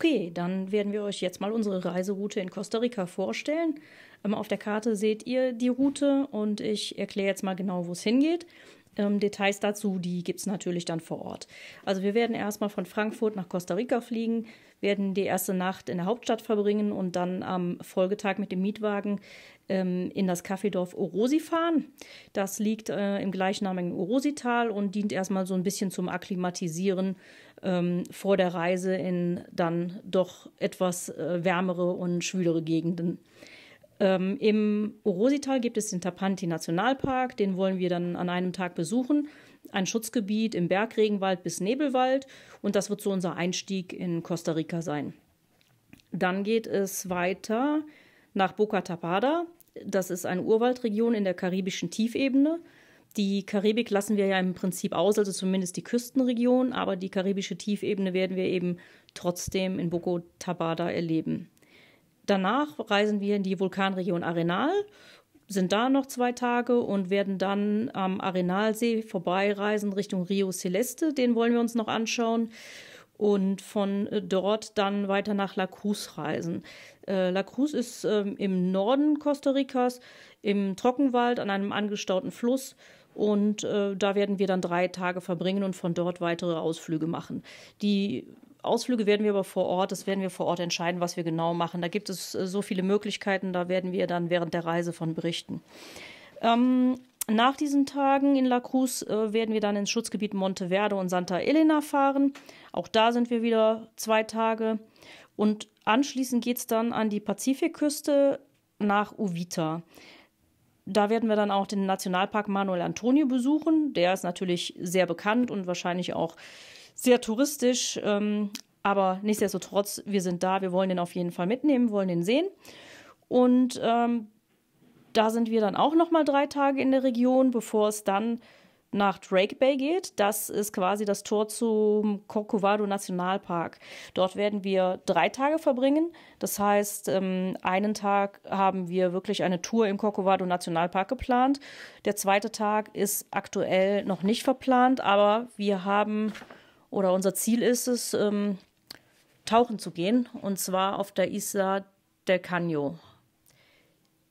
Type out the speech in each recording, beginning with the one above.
Okay, dann werden wir euch jetzt mal unsere Reiseroute in Costa Rica vorstellen. Ähm, auf der Karte seht ihr die Route und ich erkläre jetzt mal genau, wo es hingeht. Ähm, Details dazu, die gibt es natürlich dann vor Ort. Also wir werden erstmal von Frankfurt nach Costa Rica fliegen, werden die erste Nacht in der Hauptstadt verbringen und dann am Folgetag mit dem Mietwagen ähm, in das Kaffeedorf Orosi fahren. Das liegt äh, im gleichnamigen Orosital und dient erstmal so ein bisschen zum Akklimatisieren ähm, vor der Reise in dann doch etwas äh, wärmere und schwülere Gegenden. Ähm, Im Orosital gibt es den Tapanti Nationalpark, den wollen wir dann an einem Tag besuchen. Ein Schutzgebiet im Bergregenwald bis Nebelwald und das wird so unser Einstieg in Costa Rica sein. Dann geht es weiter nach Boca Tapada. Das ist eine Urwaldregion in der karibischen Tiefebene. Die Karibik lassen wir ja im Prinzip aus, also zumindest die Küstenregion, aber die karibische Tiefebene werden wir eben trotzdem in Boca Tabada erleben. Danach reisen wir in die Vulkanregion Arenal, sind da noch zwei Tage und werden dann am Arenalsee vorbeireisen Richtung Rio Celeste. Den wollen wir uns noch anschauen und von dort dann weiter nach La Cruz reisen. Äh, La Cruz ist ähm, im Norden Costa Ricas, im Trockenwald an einem angestauten Fluss. Und äh, da werden wir dann drei Tage verbringen und von dort weitere Ausflüge machen. Die Ausflüge werden wir aber vor Ort, das werden wir vor Ort entscheiden, was wir genau machen. Da gibt es äh, so viele Möglichkeiten, da werden wir dann während der Reise von berichten. Ähm, nach diesen Tagen in La Cruz äh, werden wir dann ins Schutzgebiet Monteverde und Santa Elena fahren. Auch da sind wir wieder zwei Tage. Und anschließend geht es dann an die Pazifikküste nach Uvita. Da werden wir dann auch den Nationalpark Manuel Antonio besuchen. Der ist natürlich sehr bekannt und wahrscheinlich auch sehr touristisch. Ähm, aber nichtsdestotrotz, wir sind da, wir wollen den auf jeden Fall mitnehmen, wollen den sehen. Und ähm, da sind wir dann auch noch mal drei Tage in der Region, bevor es dann nach Drake Bay geht. Das ist quasi das Tor zum Corcovado Nationalpark. Dort werden wir drei Tage verbringen. Das heißt, ähm, einen Tag haben wir wirklich eine Tour im Corcovado Nationalpark geplant. Der zweite Tag ist aktuell noch nicht verplant, aber wir haben oder unser Ziel ist es, ähm, tauchen zu gehen und zwar auf der Isla del Caño.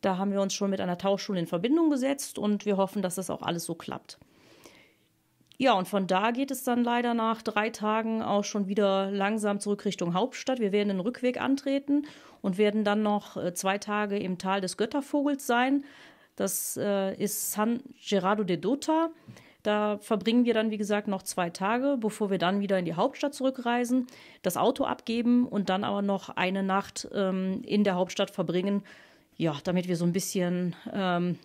Da haben wir uns schon mit einer Tauchschule in Verbindung gesetzt und wir hoffen, dass das auch alles so klappt. Ja, und von da geht es dann leider nach drei Tagen auch schon wieder langsam zurück Richtung Hauptstadt. Wir werden den Rückweg antreten und werden dann noch äh, zwei Tage im Tal des Göttervogels sein. Das äh, ist San Gerardo de Dota. Da verbringen wir dann, wie gesagt, noch zwei Tage, bevor wir dann wieder in die Hauptstadt zurückreisen, das Auto abgeben und dann aber noch eine Nacht ähm, in der Hauptstadt verbringen. Ja, damit wir so ein bisschen ähm,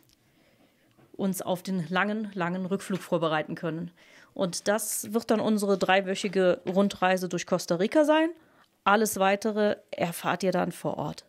uns auf den langen, langen Rückflug vorbereiten können. Und das wird dann unsere dreiwöchige Rundreise durch Costa Rica sein. Alles weitere erfahrt ihr dann vor Ort.